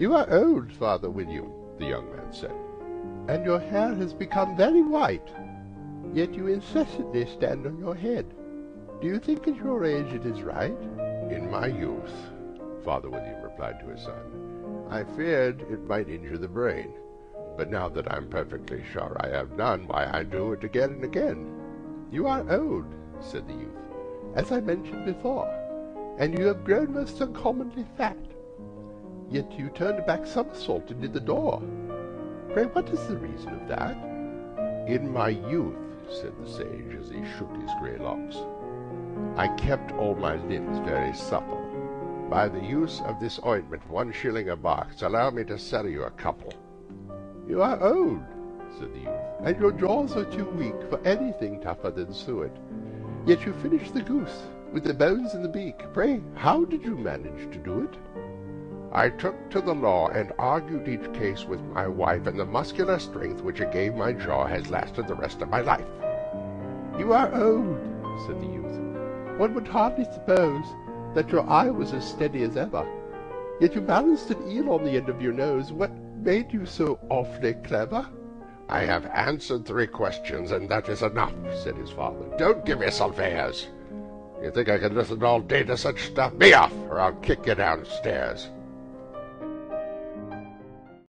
You are old, Father William, the young man said, and your hair has become very white. Yet you incessantly stand on your head. Do you think at your age it is right? In my youth, Father William replied to his son, I feared it might injure the brain. But now that I'm perfectly sure I have none, why I do it again and again. You are old, said the youth, as I mentioned before, and you have grown most uncommonly fat. Yet you turned back somersault and did the door. Pray, what is the reason of that? In my youth, said the sage as he shook his grey locks, I kept all my limbs very supple. By the use of this ointment, one shilling a box, allow me to sell you a couple. You are old, said the youth, and your jaws are too weak for anything tougher than suet. Yet you finished the goose, with the bones in the beak. Pray, how did you manage to do it? I took to the law and argued each case with my wife, and the muscular strength which it gave my jaw has lasted the rest of my life. You are old, said the youth. One would hardly suppose that your eye was as steady as ever. Yet you balanced an eel on the end of your nose. What made you so awfully clever? I have answered three questions, and that is enough, said his father. Don't give yourself airs. You think I can listen all day to such stuff? Be off, or I'll kick you downstairs.